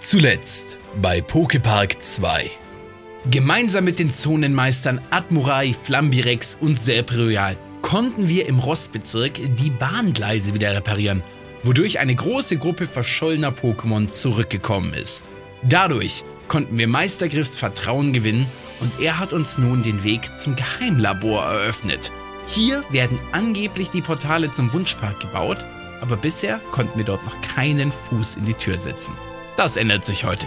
Zuletzt bei Pokepark 2. Gemeinsam mit den Zonenmeistern Admurai, Flambirex und Serpreal konnten wir im Rostbezirk die Bahngleise wieder reparieren, wodurch eine große Gruppe verschollener Pokémon zurückgekommen ist. Dadurch konnten wir Meistergriffs Vertrauen gewinnen und er hat uns nun den Weg zum Geheimlabor eröffnet. Hier werden angeblich die Portale zum Wunschpark gebaut, aber bisher konnten wir dort noch keinen Fuß in die Tür setzen. Das ändert sich heute.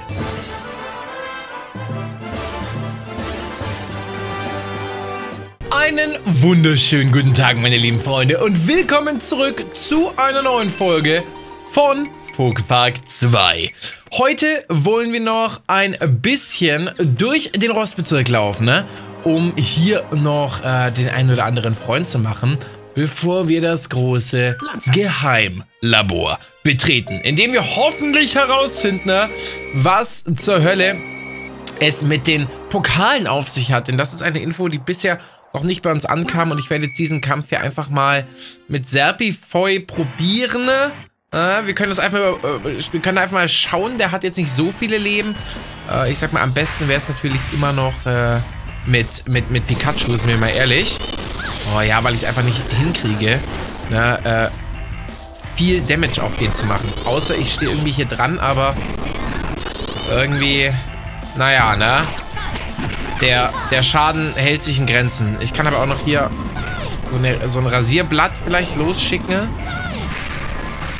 Einen wunderschönen guten Tag, meine lieben Freunde, und willkommen zurück zu einer neuen Folge von Pokepark 2. Heute wollen wir noch ein bisschen durch den Rostbezirk laufen, ne? um hier noch äh, den einen oder anderen Freund zu machen bevor wir das große Geheimlabor betreten, in dem wir hoffentlich herausfinden, ne, was zur Hölle es mit den Pokalen auf sich hat. Denn das ist eine Info, die bisher noch nicht bei uns ankam und ich werde jetzt diesen Kampf hier einfach mal mit Serpifoy probieren. Äh, wir können das einfach, äh, wir können einfach mal schauen, der hat jetzt nicht so viele Leben. Äh, ich sag mal, am besten wäre es natürlich immer noch äh, mit, mit, mit Pikachu, sind wir mal ehrlich. Oh ja, weil ich es einfach nicht hinkriege, ne, äh, viel Damage auf den zu machen. Außer ich stehe irgendwie hier dran, aber irgendwie, naja, ne? Der, der Schaden hält sich in Grenzen. Ich kann aber auch noch hier so, eine, so ein Rasierblatt vielleicht losschicken.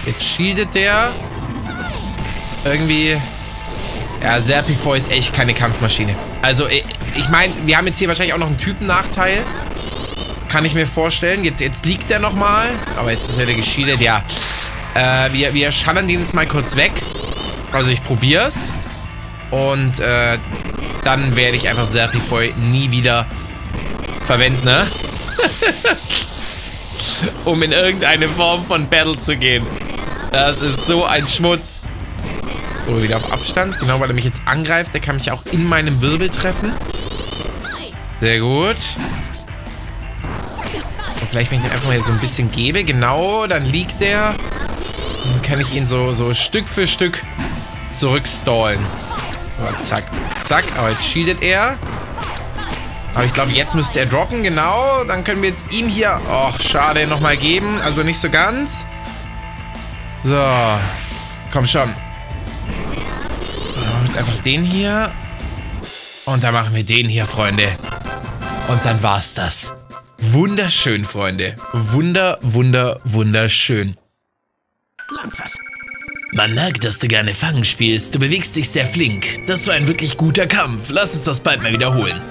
Jetzt shieldet der. Irgendwie... Ja, Serpifoy ist echt keine Kampfmaschine. Also, ich, meine, wir haben jetzt hier wahrscheinlich auch noch einen Typennachteil. Kann ich mir vorstellen. Jetzt, jetzt liegt der nochmal. Aber jetzt ist er wieder geschieden. Ja. Äh, wir, wir schallern den jetzt mal kurz weg. Also ich probier's. Und äh, dann werde ich einfach Serpifoy nie wieder verwenden, ne? um in irgendeine Form von Battle zu gehen. Das ist so ein Schmutz. So, wieder auf Abstand. Genau, weil er mich jetzt angreift. Der kann mich auch in meinem Wirbel treffen. Sehr gut vielleicht, wenn ich ihn einfach mal so ein bisschen gebe. Genau, dann liegt der. Dann kann ich ihn so, so Stück für Stück zurückstallen. So, zack, zack. Aber jetzt shieldet er. Aber ich glaube, jetzt müsste er droppen. Genau. Dann können wir jetzt ihm hier... Och, schade, nochmal geben. Also nicht so ganz. So. Komm schon. Einfach den hier. Und dann machen wir den hier, Freunde. Und dann war's das. Wunderschön, Freunde. Wunder, wunder, wunderschön. Man merkt, dass du gerne Fangen spielst. Du bewegst dich sehr flink. Das war ein wirklich guter Kampf. Lass uns das bald mal wiederholen.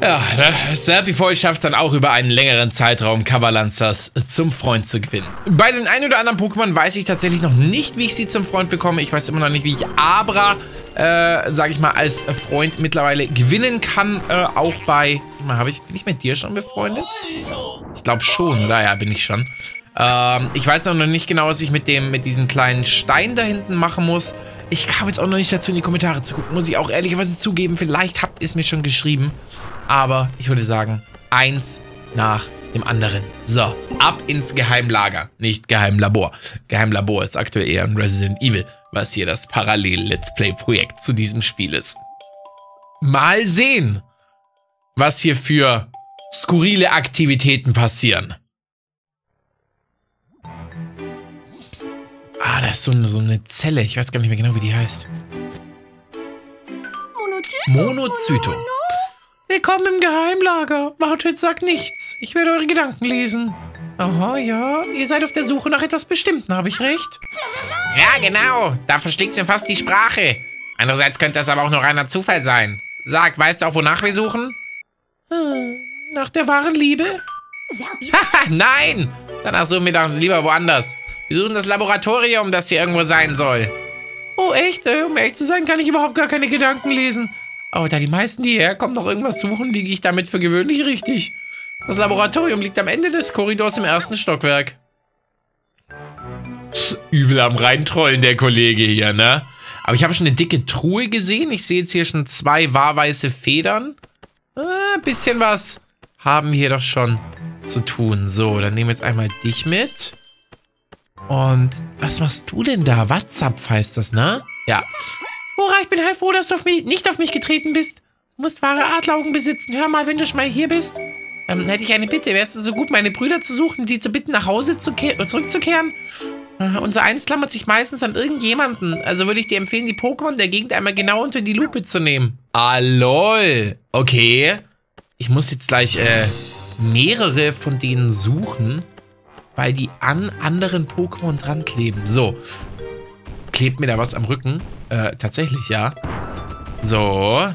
Ja, ne? Serpifoy schafft dann auch über einen längeren Zeitraum Kavalanzas zum Freund zu gewinnen. Bei den ein oder anderen Pokémon weiß ich tatsächlich noch nicht, wie ich sie zum Freund bekomme. Ich weiß immer noch nicht, wie ich Abra äh, sage ich mal, als Freund mittlerweile gewinnen kann. Äh, auch bei, habe ich, bin ich mit dir schon befreundet? Ich glaube schon, oder? Ja, bin ich schon. Ähm, ich weiß noch nicht genau, was ich mit dem, mit diesem kleinen Stein da hinten machen muss. Ich kam jetzt auch noch nicht dazu, in die Kommentare zu gucken. Muss ich auch ehrlicherweise zugeben. Vielleicht habt ihr es mir schon geschrieben. Aber ich würde sagen, eins nach dem anderen. So, ab ins Geheimlager. Nicht Geheimlabor. Geheimlabor ist aktuell eher ein Resident Evil was hier das Parallel-Let's Play-Projekt zu diesem Spiel ist. Mal sehen, was hier für skurrile Aktivitäten passieren. Ah, da ist so eine, so eine Zelle. Ich weiß gar nicht mehr genau, wie die heißt. Monozyto. Willkommen im Geheimlager. Wartet, sagt nichts. Ich werde eure Gedanken lesen. Aha, ja. Ihr seid auf der Suche nach etwas Bestimmten, habe ich recht? Ja, genau. Da versteckt mir fast die Sprache. Andererseits könnte das aber auch nur reiner Zufall sein. Sag, weißt du auch, wonach wir suchen? Hm, nach der wahren Liebe? Haha, nein! Danach suchen wir doch lieber woanders. Wir suchen das Laboratorium, das hier irgendwo sein soll. Oh, echt? Äh, um ehrlich zu sein, kann ich überhaupt gar keine Gedanken lesen. Aber da die meisten, die hierher kommen, noch irgendwas suchen, liege ich damit für gewöhnlich richtig. Das Laboratorium liegt am Ende des Korridors im ersten Stockwerk. Übel am reintrollen, der Kollege hier, ne? Aber ich habe schon eine dicke Truhe gesehen. Ich sehe jetzt hier schon zwei wahrweiße Federn. Ah, bisschen was haben wir hier doch schon zu tun. So, dann nehmen wir jetzt einmal dich mit. Und was machst du denn da? WhatsApp heißt das, ne? Ja, Ja. Ora, ich bin halt froh, dass du auf mich, nicht auf mich getreten bist. Du musst wahre Adleraugen besitzen. Hör mal, wenn du schon mal hier bist, ähm, hätte ich eine Bitte. Wärst du so gut, meine Brüder zu suchen, die zu bitten, nach Hause zu zurückzukehren? Äh, unser Eins klammert sich meistens an irgendjemanden. Also würde ich dir empfehlen, die Pokémon der Gegend einmal genau unter die Lupe zu nehmen. Ah, lol. Okay. Ich muss jetzt gleich äh, mehrere von denen suchen, weil die an anderen Pokémon dran kleben. So. Klebt mir da was am Rücken? Äh, tatsächlich, ja. So.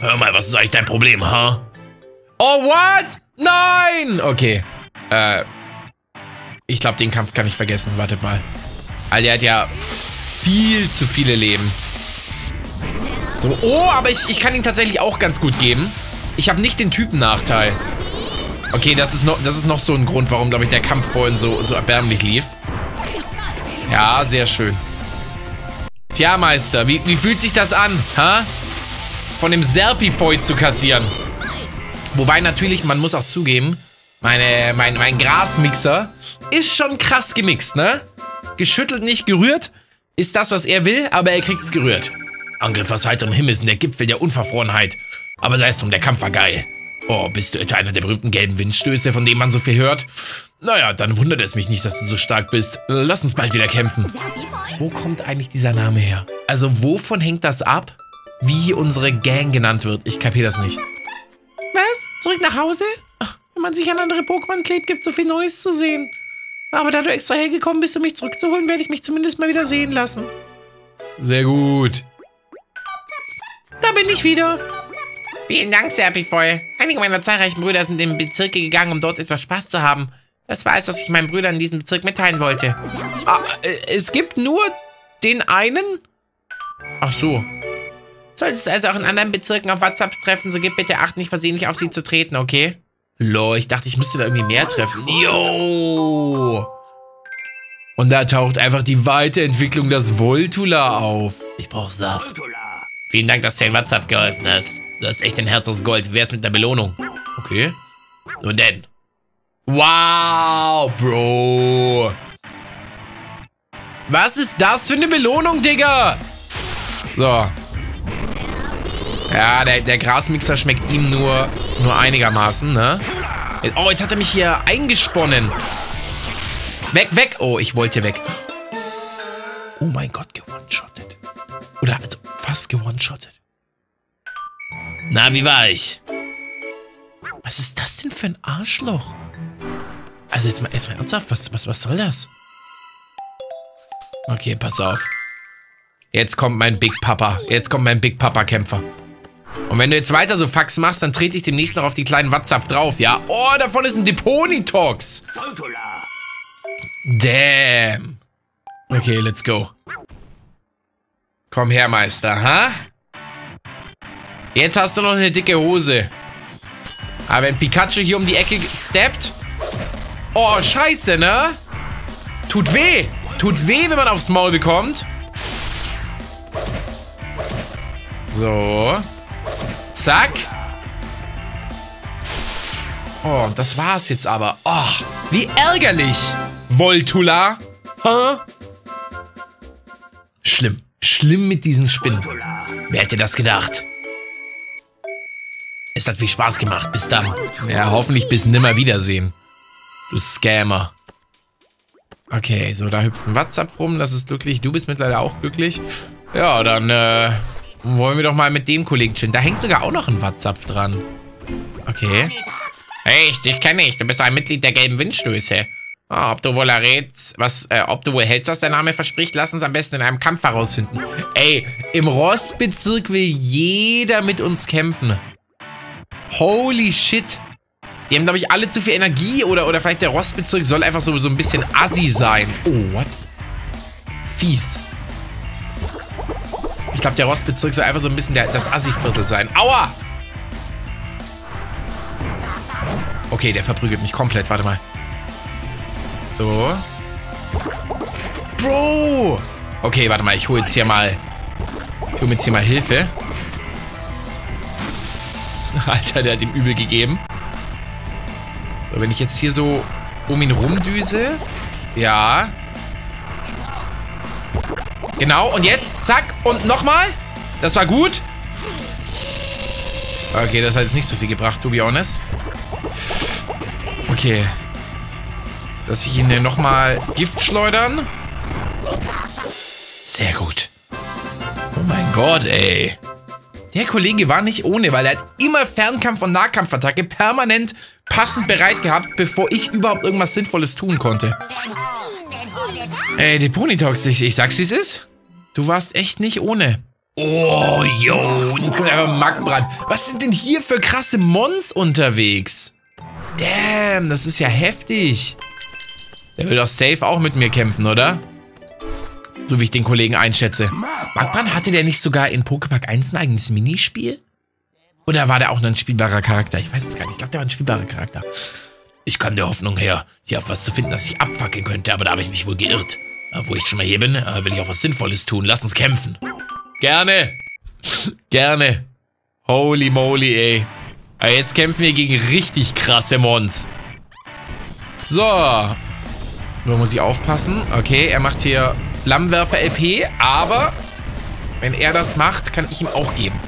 Hör mal, was ist eigentlich dein Problem, ha? Huh? Oh, what? Nein! Okay. Äh. Ich glaube, den Kampf kann ich vergessen. Wartet mal. Weil der hat ja viel zu viele Leben. So, oh, aber ich, ich kann ihn tatsächlich auch ganz gut geben. Ich habe nicht den Typennachteil. Okay, das ist noch, das ist noch so ein Grund, warum, glaube ich, der Kampf vorhin so, so erbärmlich lief. Ja, sehr schön. Tja, Meister, wie, wie fühlt sich das an, ha? Von dem Serpifoid zu kassieren. Wobei natürlich, man muss auch zugeben, meine, mein, mein Grasmixer ist schon krass gemixt, ne? Geschüttelt, nicht gerührt, ist das, was er will, aber er kriegt's gerührt. Angriff aus heiterem Himmel sind der Gipfel der Unverfrorenheit. Aber sei es drum, der Kampf war geil. Oh, bist du etwa einer der berühmten gelben Windstöße, von denen man so viel hört? Naja, dann wundert es mich nicht, dass du so stark bist. Lass uns bald wieder kämpfen. Wo kommt eigentlich dieser Name her? Also wovon hängt das ab, wie unsere Gang genannt wird? Ich kapiere das nicht. Was? Zurück nach Hause? Ach, wenn man sich an andere Pokémon klebt, gibt es so viel Neues zu sehen. Aber da du extra hergekommen bist, um mich zurückzuholen, werde ich mich zumindest mal wieder sehen lassen. Sehr gut. Da bin ich wieder. Vielen Dank, Serpifoy. Einige meiner zahlreichen Brüder sind in Bezirke gegangen, um dort etwas Spaß zu haben. Das war es, was ich meinen Brüdern in diesem Bezirk mitteilen wollte. Ah, äh, es gibt nur den einen? Ach so. Solltest du also auch in anderen Bezirken auf WhatsApp treffen, so gib bitte Acht, nicht versehentlich auf sie zu treten, okay? Lol, ich dachte, ich müsste da irgendwie mehr treffen. Jo! Und da taucht einfach die Weiterentwicklung des Voltula auf. Ich brauche Saft. Vielen Dank, dass du in WhatsApp geholfen hast. Du hast echt ein Herz aus Gold. Wie wär's mit der Belohnung? Okay. Nun denn. Wow, Bro. Was ist das für eine Belohnung, Digga? So. Ja, der, der Grasmixer schmeckt ihm nur, nur einigermaßen, ne? Oh, jetzt hat er mich hier eingesponnen. Weg, weg. Oh, ich wollte weg. Oh mein Gott, gewone-shottet. Oder also fast gewone-shottet. Na, wie war ich? Was ist das denn für ein Arschloch? Also jetzt mal, jetzt mal ernsthaft, was, was, was soll das? Okay, pass auf. Jetzt kommt mein Big Papa. Jetzt kommt mein Big Papa Kämpfer. Und wenn du jetzt weiter so Fax machst, dann trete ich demnächst noch auf die kleinen WhatsApp drauf, ja? Oh, davon ist ein Deponitox. Damn. Okay, let's go. Komm her, Meister, ha? Jetzt hast du noch eine dicke Hose. Aber wenn Pikachu hier um die Ecke steppt... Oh, scheiße, ne? Tut weh. Tut weh, wenn man aufs Maul bekommt. So. Zack. Oh, das war's jetzt aber. Oh, wie ärgerlich. Voltula. Huh? Schlimm. Schlimm mit diesen Spinnen. Wer hätte das gedacht? Es hat viel Spaß gemacht. Bis dann. Ja, hoffentlich bis nimmer wiedersehen. Du Scammer. Okay, so, da hüpft ein WhatsApp rum. Das ist glücklich. Du bist mittlerweile auch glücklich. Ja, dann äh, wollen wir doch mal mit dem Kollegen chillen. Da hängt sogar auch noch ein WhatsApp dran. Okay. Hey, ich dich kenne ich. Du bist ein Mitglied der gelben Windstöße. Oh, ob du wohl errätst, was, äh, ob du wohl hältst, was der Name verspricht, lass uns am besten in einem Kampf herausfinden. Ey, im Rostbezirk will jeder mit uns kämpfen. Holy shit. Die haben, glaube ich, alle zu viel Energie oder, oder vielleicht der Rostbezirk soll einfach so, so ein bisschen assi sein. Oh, what? Fies. Ich glaube, der Rostbezirk soll einfach so ein bisschen der, das Assi-Viertel sein. Aua! Okay, der verprügelt mich komplett. Warte mal. So. Bro! Okay, warte mal. Ich hole jetzt hier mal... Ich hole jetzt hier mal Hilfe. Alter, der hat ihm übel gegeben. So, wenn ich jetzt hier so um ihn rumdüse. Ja. Genau, und jetzt, zack, und nochmal. Das war gut. Okay, das hat jetzt nicht so viel gebracht, to be honest. Okay. Dass ich ihn nochmal Gift schleudern. Sehr gut. Oh mein Gott, ey. Der Kollege war nicht ohne, weil er hat immer Fernkampf- und Nahkampfattacke permanent passend bereit gehabt, bevor ich überhaupt irgendwas Sinnvolles tun konnte. Ey, Deponitox, ich, ich sag's wie es ist. Du warst echt nicht ohne. Oh, yo, jetzt kommt einfach Magbrand. Was sind denn hier für krasse Mons unterwegs? Damn, das ist ja heftig. Der will doch safe auch mit mir kämpfen, oder? So wie ich den Kollegen einschätze. Magbrand, hatte der nicht sogar in Poképack 1 ein eigenes Minispiel? Oder war der auch nur ein spielbarer Charakter? Ich weiß es gar nicht. Ich glaube, der war ein spielbarer Charakter. Ich kam der Hoffnung her, hier auf was zu finden, das ich abfackeln könnte, aber da habe ich mich wohl geirrt. Wo ich schon mal hier bin, äh, will ich auch was Sinnvolles tun. Lass uns kämpfen. Gerne. Gerne. Holy moly, ey. Aber jetzt kämpfen wir gegen richtig krasse Mons. So. Nur muss ich aufpassen. Okay, er macht hier Flammenwerfer-LP, aber wenn er das macht, kann ich ihm auch geben.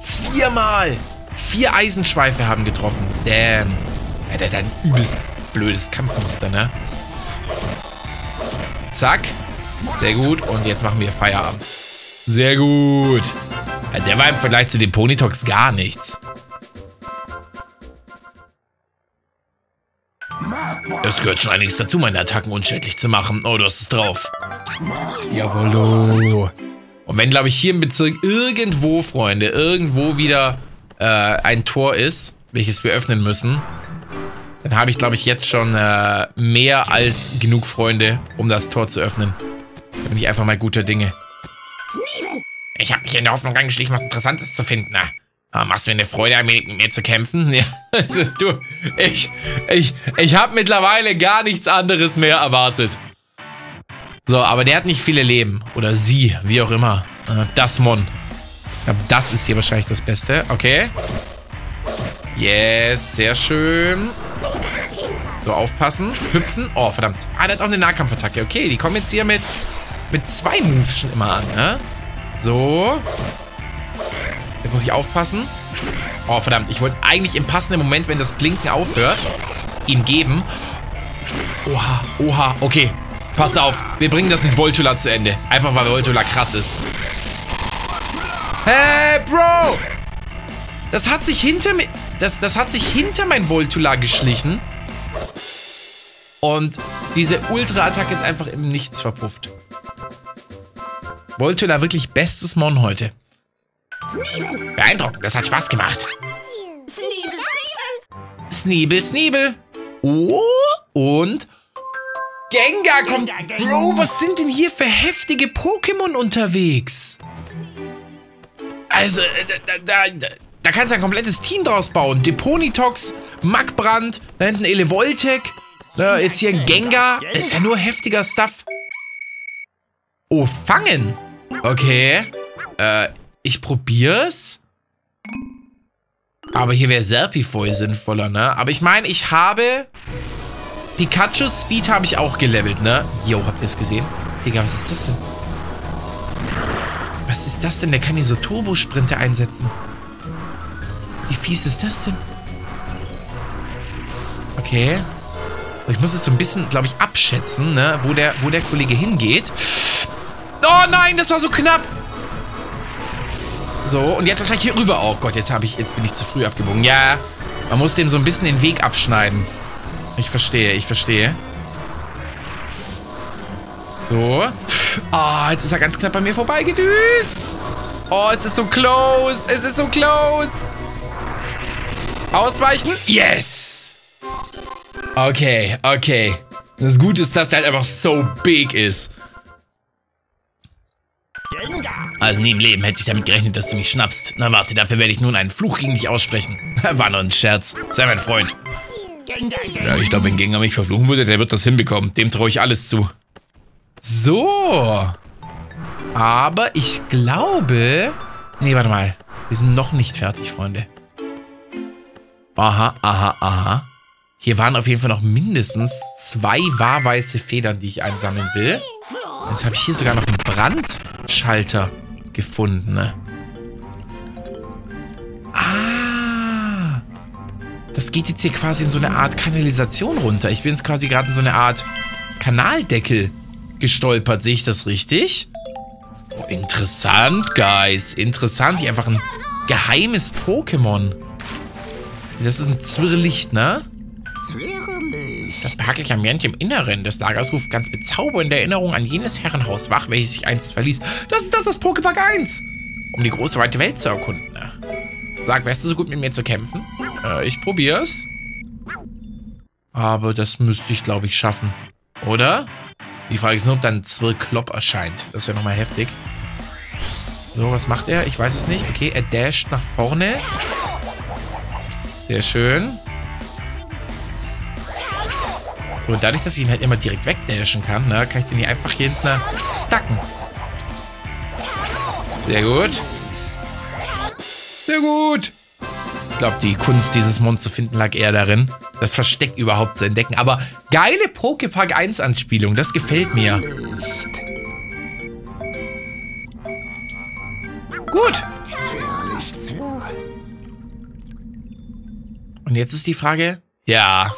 Viermal. Vier Eisenschweife haben getroffen. Damn. Ja, der hat ein übelst blödes Kampfmuster, ne? Zack. Sehr gut. Und jetzt machen wir Feierabend. Sehr gut. Ja, der war im Vergleich zu dem Ponytox gar nichts. Es gehört schon einiges dazu, meine Attacken unschädlich zu machen. Oh, du hast es drauf. Jawollo. Und wenn, glaube ich, hier im Bezirk irgendwo, Freunde, irgendwo wieder äh, ein Tor ist, welches wir öffnen müssen, dann habe ich, glaube ich, jetzt schon äh, mehr als genug Freunde, um das Tor zu öffnen. Da bin ich einfach mal guter Dinge. Ich habe mich in der Hoffnung angeschlichen, was Interessantes zu finden. Na, ah, machst mir eine Freude, mit mir zu kämpfen? Ja, also, du, ich, ich, ich habe mittlerweile gar nichts anderes mehr erwartet. So, aber der hat nicht viele Leben. Oder sie, wie auch immer. Äh, das Mon. Das ist hier wahrscheinlich das Beste. Okay. Yes, sehr schön. So, aufpassen. Hüpfen. Oh, verdammt. Ah, der hat auch eine Nahkampfattacke. Okay, die kommen jetzt hier mit, mit zwei Moves schon immer an, ne? So. Jetzt muss ich aufpassen. Oh, verdammt. Ich wollte eigentlich im passenden Moment, wenn das Blinken aufhört, ihm geben. Oha, oha. Okay, pass auf. Wir bringen das mit Voltula zu Ende. Einfach, weil Voltula krass ist. Hey, Bro! Das hat sich hinter mir... Das, das hat sich hinter mein Voltula geschlichen. Und diese Ultra-Attacke ist einfach im Nichts verpufft. Voltula wirklich bestes Mon heute. Beeindruckend, das hat Spaß gemacht. Sneebel, Sneebel. Oh, und Gengar kommt. Bro, was sind denn hier für heftige Pokémon unterwegs? Also, da, da, da, da kannst du ein komplettes Team draus bauen. Deponitox, Magbrand, da hinten Elevoltec. Na, jetzt hier ein Gengar. Ist ja nur heftiger Stuff. Oh, fangen. Okay. Äh, ich probier's. Aber hier wäre Serpifoy sinnvoller, ne? Aber ich meine, ich habe... Pikachu Speed habe ich auch gelevelt, ne? Jo, habt ihr es gesehen? Digga, was ist das denn? Was ist das denn? Der kann hier so Turbo-Sprinte einsetzen. Wie fies ist das denn? Okay. Ich muss jetzt so ein bisschen, glaube ich, abschätzen, ne? Wo der, wo der Kollege hingeht. Oh nein, das war so knapp. So, und jetzt wahrscheinlich hier rüber. Oh Gott, jetzt, ich, jetzt bin ich zu früh abgebogen. Ja, man muss dem so ein bisschen den Weg abschneiden. Ich verstehe, ich verstehe. So. Oh, jetzt ist er ganz knapp bei mir vorbeigedüst. Oh, es ist so close. Es ist so close. Ausweichen. Yes. Okay, okay. Das Gute ist, dass der halt einfach so big ist. Also nie im Leben hätte ich damit gerechnet, dass du mich schnappst. Na warte, dafür werde ich nun einen Fluch gegen dich aussprechen. War nur ein Scherz. Sei mein Freund. Ja, ich glaube, wenn Gengar mich verfluchen würde, der wird das hinbekommen. Dem traue ich alles zu. So. Aber ich glaube... Nee, warte mal. Wir sind noch nicht fertig, Freunde. Aha, aha, aha. Hier waren auf jeden Fall noch mindestens zwei wahrweiße Federn, die ich einsammeln will. Jetzt habe ich hier sogar noch einen Brand. Schalter gefunden. Ne? Ah. Das geht jetzt hier quasi in so eine Art Kanalisation runter. Ich bin jetzt quasi gerade in so eine Art Kanaldeckel gestolpert. Sehe ich das richtig? Oh, interessant, Guys. Interessant. Hier einfach ein geheimes Pokémon. Das ist ein Zwirrlicht, ne? Zwirrlicht. Das behagliche Ambiente im Inneren des Lagers ruft ganz bezaubernde Erinnerungen an jenes Herrenhaus wach, welches ich einst verließ. Das ist das, das Poképark 1. Um die große, weite Welt zu erkunden. Sag, wärst du so gut mit mir zu kämpfen? Äh, ich probier's. Aber das müsste ich, glaube ich, schaffen. Oder? Die Frage ist nur, ob dann Zwirklopp erscheint. Das wäre nochmal heftig. So, was macht er? Ich weiß es nicht. Okay, er dasht nach vorne. Sehr schön. Und dadurch, dass ich ihn halt immer direkt wegdashen kann, ne, kann ich den hier einfach hier hinten stacken. Sehr gut. Sehr gut. Ich glaube, die Kunst, dieses Monster zu finden, lag eher darin, das Versteck überhaupt zu entdecken. Aber geile Pokepark 1 Anspielung, das gefällt mir. Gut. Und jetzt ist die Frage, ja,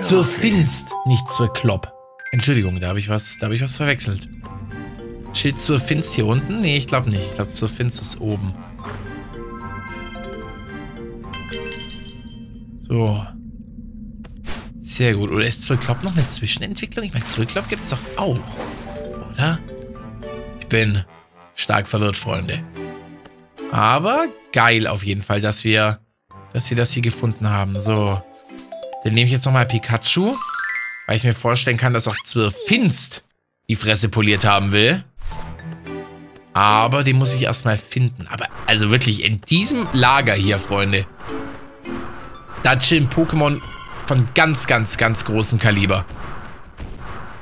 zur Finst, nicht zur Klopp. Entschuldigung, da habe ich was, da habe ich was verwechselt. Steht zur Finst hier unten? Nee, ich glaube nicht. Ich glaube, zur Finst ist oben. So. Sehr gut. Oder ist Zwirklopp noch eine Zwischenentwicklung? Ich meine, Zwirklopp gibt es doch auch. Oder? Ich bin stark verwirrt, Freunde. Aber geil auf jeden Fall, dass wir dass wir das hier gefunden haben. So. Dann nehme ich jetzt nochmal Pikachu. Weil ich mir vorstellen kann, dass auch Zwirfinst die Fresse poliert haben will. Aber den muss ich erstmal finden. Aber also wirklich, in diesem Lager hier, Freunde, da chillen Pokémon von ganz, ganz, ganz großem Kaliber.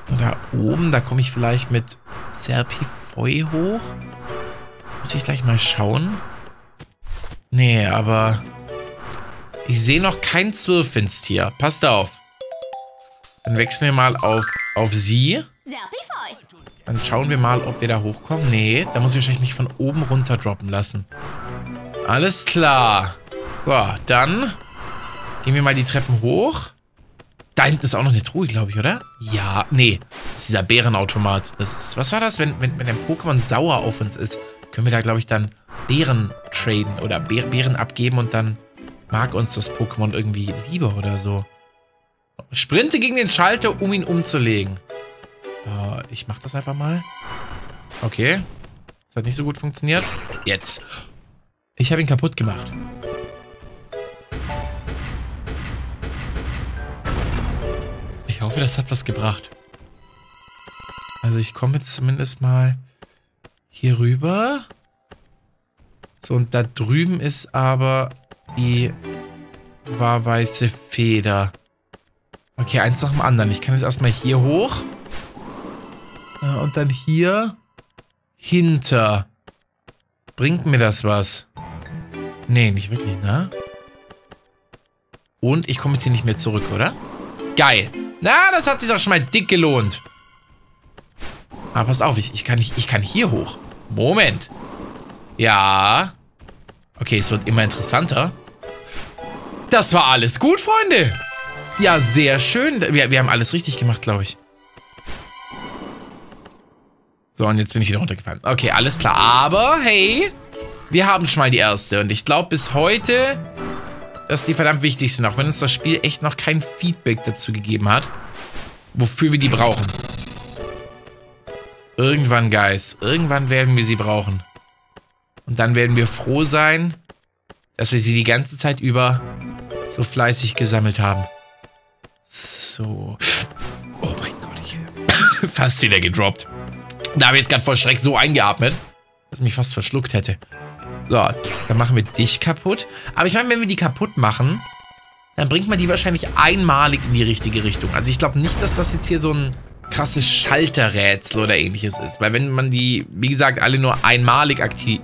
Und da oben, da komme ich vielleicht mit Serpifoi hoch. Muss ich gleich mal schauen. Nee, aber ich sehe noch kein Zwirfinst hier. Passt auf. Dann wechseln wir mal auf, auf sie. Dann schauen wir mal, ob wir da hochkommen. Nee, da muss ich wahrscheinlich mich von oben runter droppen lassen. Alles klar. So, dann gehen wir mal die Treppen hoch. Da hinten ist auch noch eine Truhe, glaube ich, oder? Ja, nee. Das ist dieser Bärenautomat. Das ist, was war das? Wenn, wenn, wenn ein Pokémon sauer auf uns ist, können wir da, glaube ich, dann Bären traden oder Bären abgeben und dann mag uns das Pokémon irgendwie lieber oder so. Sprinte gegen den Schalter, um ihn umzulegen. Uh, ich mach das einfach mal. Okay. Das hat nicht so gut funktioniert. Jetzt. Ich habe ihn kaputt gemacht. Ich hoffe, das hat was gebracht. Also ich komme jetzt zumindest mal hier rüber. So, und da drüben ist aber die war weiße Feder. Okay, eins nach dem anderen. Ich kann jetzt erstmal hier hoch. Und dann hier hinter. Bringt mir das was? Nee, nicht wirklich, ne? Und ich komme jetzt hier nicht mehr zurück, oder? Geil. Na, das hat sich doch schon mal dick gelohnt. Aber pass auf, ich, ich, kann, nicht, ich kann hier hoch. Moment. Ja. Okay, es wird immer interessanter. Das war alles gut, Freunde. Ja, sehr schön. Wir, wir haben alles richtig gemacht, glaube ich. So, und jetzt bin ich wieder runtergefallen. Okay, alles klar. Aber, hey, wir haben schon mal die erste. Und ich glaube bis heute, dass die verdammt wichtig sind. Auch wenn uns das Spiel echt noch kein Feedback dazu gegeben hat. Wofür wir die brauchen. Irgendwann, Guys. Irgendwann werden wir sie brauchen. Und dann werden wir froh sein, dass wir sie die ganze Zeit über so fleißig gesammelt haben. So. Oh mein Gott, ich fast wieder gedroppt. Da habe ich jetzt gerade vor Schreck so eingeatmet, dass mich fast verschluckt hätte. So, dann machen wir dich kaputt. Aber ich meine, wenn wir die kaputt machen, dann bringt man die wahrscheinlich einmalig in die richtige Richtung. Also ich glaube nicht, dass das jetzt hier so ein krasses Schalterrätsel oder ähnliches ist. Weil wenn man die, wie gesagt, alle nur einmalig aktiv...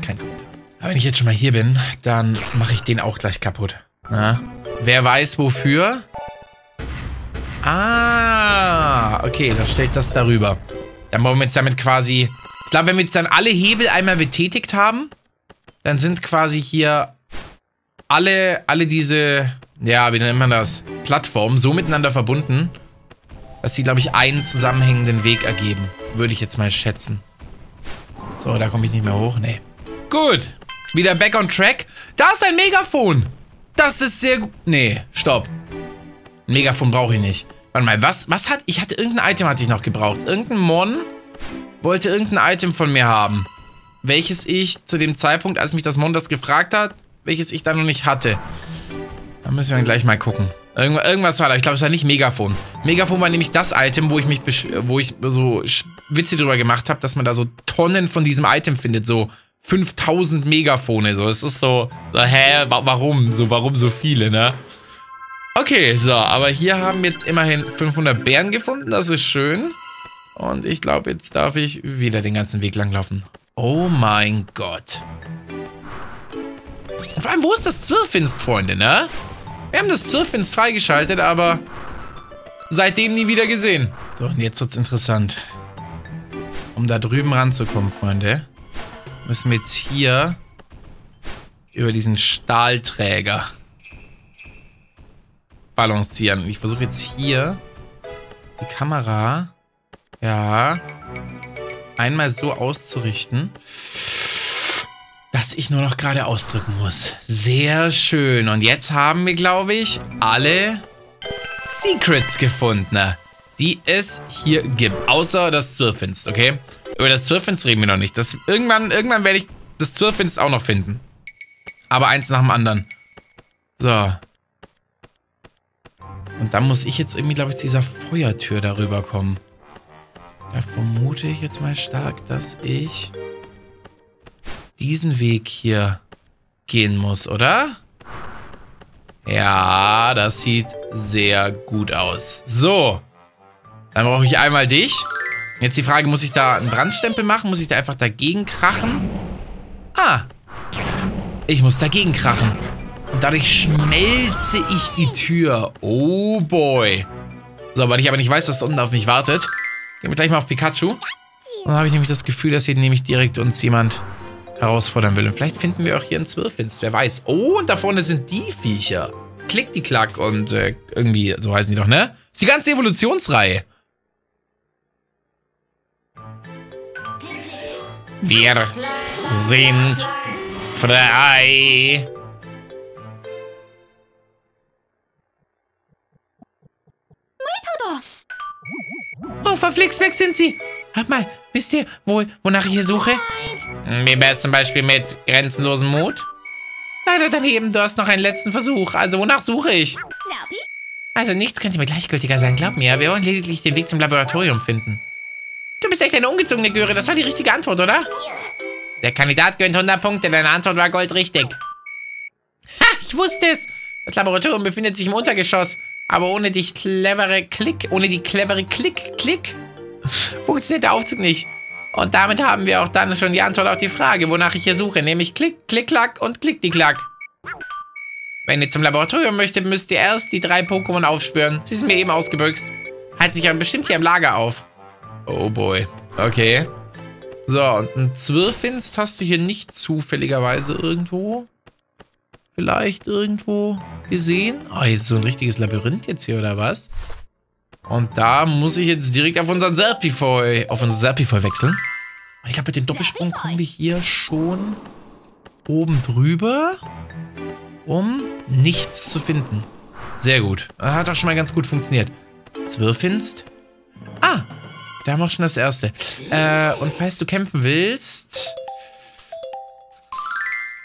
Kein. Aber wenn ich jetzt schon mal hier bin, dann mache ich den auch gleich kaputt. Na? Wer weiß wofür? Ah, okay, das stellt das darüber. Dann wollen wir jetzt damit quasi... Ich glaube, wenn wir jetzt dann alle Hebel einmal betätigt haben, dann sind quasi hier alle, alle diese, ja, wie nennt man das, Plattformen so miteinander verbunden, dass sie, glaube ich, einen zusammenhängenden Weg ergeben. Würde ich jetzt mal schätzen. So, da komme ich nicht mehr hoch. Nee. Gut. Wieder back on track. Da ist ein Megafon. Das ist sehr gut. Nee, stopp. Ein Megafon brauche ich nicht. Warte mal, was, was hat... Ich hatte irgendein Item hatte ich noch gebraucht. Irgendein Mon wollte irgendein Item von mir haben. Welches ich zu dem Zeitpunkt, als mich das Mon das gefragt hat, welches ich dann noch nicht hatte. Da müssen wir dann gleich mal gucken. Irgendw irgendwas war da. Ich glaube, es war nicht Megafon. Megafon war nämlich das Item, wo ich mich wo ich so Witze drüber gemacht habe, dass man da so Tonnen von diesem Item findet. So 5000 Megafone. So, es ist so, so hä, warum? So, warum so viele, ne? Okay, so, aber hier haben wir jetzt immerhin 500 Bären gefunden. Das ist schön. Und ich glaube, jetzt darf ich wieder den ganzen Weg langlaufen. Oh mein Gott. Vor allem, wo ist das Zwirrfinst, Freunde, ne? Wir haben das Zwirrfinst freigeschaltet, aber seitdem nie wieder gesehen. So, und jetzt wird's interessant. Um da drüben ranzukommen, Freunde, müssen wir jetzt hier über diesen Stahlträger balancieren. Ich versuche jetzt hier die Kamera, ja, einmal so auszurichten, dass ich nur noch gerade ausdrücken muss. Sehr schön. Und jetzt haben wir, glaube ich, alle Secrets gefunden, die es hier gibt. Außer das Zwirrfinst, okay? Über das Zwirrfinst reden wir noch nicht. Das, irgendwann irgendwann werde ich das Zwirrfinst auch noch finden. Aber eins nach dem anderen. So. Und dann muss ich jetzt irgendwie, glaube ich, dieser Feuertür darüber kommen. Da vermute ich jetzt mal stark, dass ich diesen Weg hier gehen muss, oder? Ja, das sieht sehr gut aus. So. Dann brauche ich einmal dich. Jetzt die Frage, muss ich da einen Brandstempel machen? Muss ich da einfach dagegen krachen? Ah. Ich muss dagegen krachen. Und dadurch schmelze ich die Tür. Oh boy. So, weil ich aber nicht weiß, was da unten auf mich wartet. Gehen wir gleich mal auf Pikachu. Und dann habe ich nämlich das Gefühl, dass hier nämlich direkt uns jemand herausfordern will. Und vielleicht finden wir auch hier einen Zwirrfinst, wer weiß. Oh, und da vorne sind die Viecher. Klick die Klack und äh, irgendwie, so heißen die doch, ne? Das ist die ganze Evolutionsreihe. Wir sind frei. Oh, verflixt weg sind sie. Hört mal, wisst ihr wohl, wonach ich hier suche? Wie wär's zum Beispiel mit grenzenlosem Mut? Leider daneben, du hast noch einen letzten Versuch. Also, wonach suche ich? Also, nichts könnte mir gleichgültiger sein, glaub mir. Wir wollen lediglich den Weg zum Laboratorium finden. Du bist echt eine ungezogene Göre. Das war die richtige Antwort, oder? Der Kandidat gönnt 100 Punkte. Deine Antwort war goldrichtig. Ha, ich wusste es. Das Laboratorium befindet sich im Untergeschoss. Aber ohne die clevere Klick, ohne die clevere Klick, Klick, funktioniert der Aufzug nicht. Und damit haben wir auch dann schon die Antwort auf die Frage, wonach ich hier suche, nämlich Klick, Klick, Klack und Klick, die Klack. Wenn ihr zum Laboratorium möchtet, müsst ihr erst die drei Pokémon aufspüren. Sie sind mir eben ausgebüxt. Halten sich aber bestimmt hier im Lager auf. Oh boy. Okay. So, und ein Zwirrfinst hast du hier nicht zufälligerweise irgendwo? Vielleicht irgendwo gesehen? Oh, jetzt so ein richtiges Labyrinth jetzt hier, oder was? Und da muss ich jetzt direkt auf unseren Serpifoy, auf unseren Serpifoy wechseln. Ich glaube, mit dem Doppelsprung kommen wir hier schon oben drüber, um nichts zu finden. Sehr gut. Hat auch schon mal ganz gut funktioniert. Zwirrfinst. Ah, da haben wir schon das erste. Äh, und falls du kämpfen willst,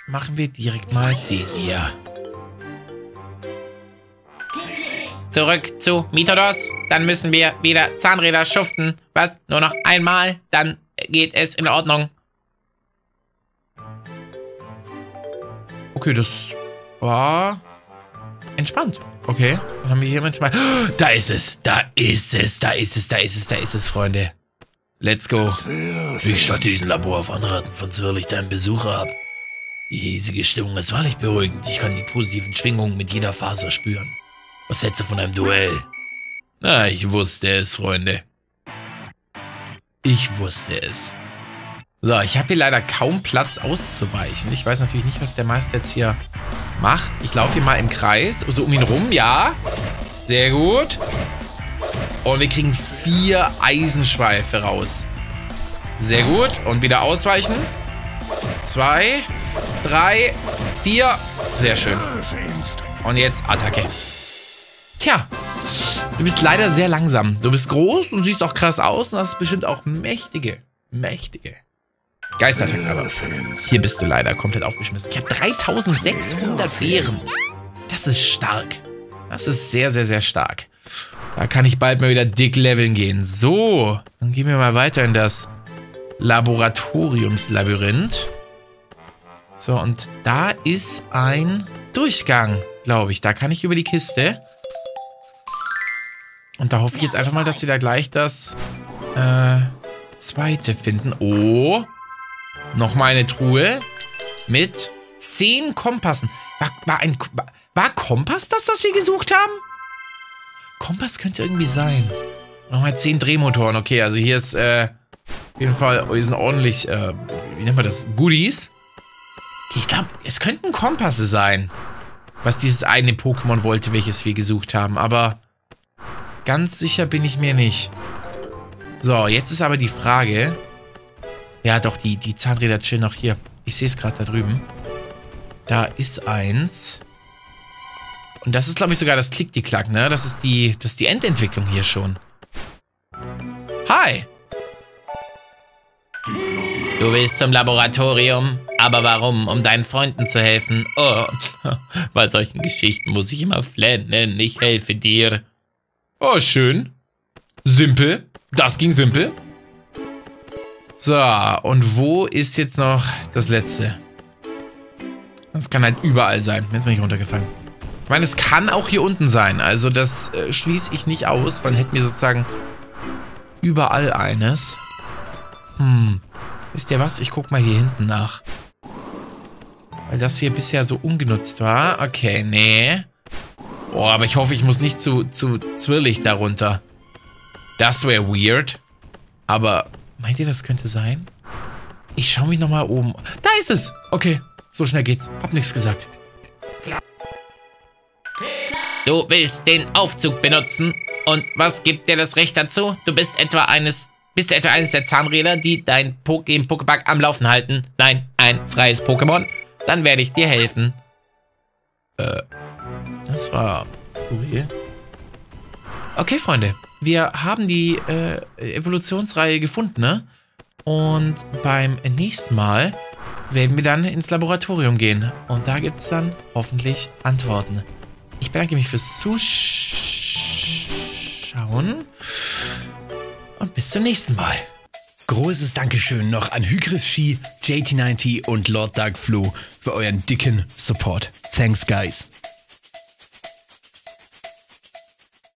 machen wir direkt mal den hier. Zurück zu Mitodos. Dann müssen wir wieder Zahnräder schuften. Was? Nur noch einmal? Dann geht es in Ordnung. Okay, das war entspannt. Okay, dann haben wir hier manchmal... Da ist es, da ist es, da ist es, da ist es, da ist es, Freunde. Let's go. Ich statte diesen Labor auf Anraten von Zwirlich deinen Besucher ab. Die hiesige Stimmung ist wahrlich beruhigend. Ich kann die positiven Schwingungen mit jeder Faser spüren. Was hältst du von einem Duell? Na, ich wusste es, Freunde. Ich wusste es. So, ich habe hier leider kaum Platz auszuweichen. Ich weiß natürlich nicht, was der Meister jetzt hier macht. Ich laufe hier mal im Kreis, so um ihn rum, ja. Sehr gut. Und wir kriegen vier Eisenschweife raus. Sehr gut. Und wieder ausweichen. Zwei, drei, vier. Sehr schön. Und jetzt Attacke. Tja, du bist leider sehr langsam. Du bist groß und siehst auch krass aus und hast bestimmt auch mächtige, mächtige Geistertag aber. Hier bist du leider komplett aufgeschmissen. Ich habe 3600 Beeren. Das ist stark. Das ist sehr, sehr, sehr stark. Da kann ich bald mal wieder dick leveln gehen. So, dann gehen wir mal weiter in das Laboratoriumslabyrinth. So, und da ist ein Durchgang, glaube ich. Da kann ich über die Kiste. Und da hoffe ich jetzt einfach mal, dass wir da gleich das äh, zweite finden. Oh, Nochmal eine Truhe mit zehn Kompassen. War, war, ein, war Kompass das, was wir gesucht haben? Kompass könnte irgendwie sein. Nochmal zehn Drehmotoren. Okay, also hier ist äh, auf jeden Fall, hier sind ordentlich, äh, wie nennt man das, Goodies. Ich glaube, es könnten Kompasse sein, was dieses eine Pokémon wollte, welches wir gesucht haben. Aber ganz sicher bin ich mir nicht. So, jetzt ist aber die Frage, ja, doch, die, die Zahnräder chillen noch hier. Ich sehe es gerade da drüben. Da ist eins. Und das ist, glaube ich, sogar das Klick-die-Klack, ne? Das ist die, das ist die Endentwicklung hier schon. Hi. Du willst zum Laboratorium? Aber warum? Um deinen Freunden zu helfen? Oh, bei solchen Geschichten muss ich immer flennen. Ich helfe dir. Oh, schön. Simpel. Das ging simpel. So, und wo ist jetzt noch das letzte? Das kann halt überall sein. Jetzt bin ich runtergefallen. Ich meine, es kann auch hier unten sein. Also das äh, schließe ich nicht aus. Man hätte mir sozusagen überall eines. Hm. Wisst ihr was? Ich guck mal hier hinten nach. Weil das hier bisher so ungenutzt war. Okay, nee. Boah, aber ich hoffe, ich muss nicht zu, zu zwirlig darunter. Das wäre weird. Aber Meint ihr, das könnte sein? Ich schaue mich nochmal oben. Da ist es! Okay, so schnell geht's. Hab nichts gesagt. Du willst den Aufzug benutzen? Und was gibt dir das Recht dazu? Du bist etwa eines... Bist du etwa eines der Zahnräder, die dein po den Poképark am Laufen halten? Nein, ein freies Pokémon? Dann werde ich dir helfen. Äh, das war skurril. Okay, Freunde wir haben die äh, Evolutionsreihe gefunden, ne? Und beim nächsten Mal werden wir dann ins Laboratorium gehen. Und da gibt es dann hoffentlich Antworten. Ich bedanke mich fürs Zuschauen. Und bis zum nächsten Mal. Großes Dankeschön noch an Hygris Ski, JT90 und Lord Dark Flu für euren dicken Support. Thanks, guys.